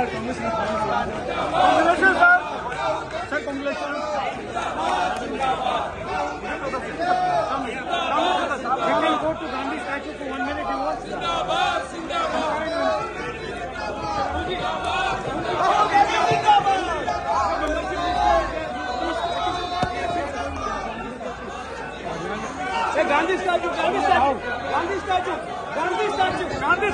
Congratulations, sir. Sir, congratulations. We can go to Gandhi statue for one minute. You want? Hey, Gandhi statue, Gandhi statue, Gandhi statue, Gandhi statue, Gandhi statue.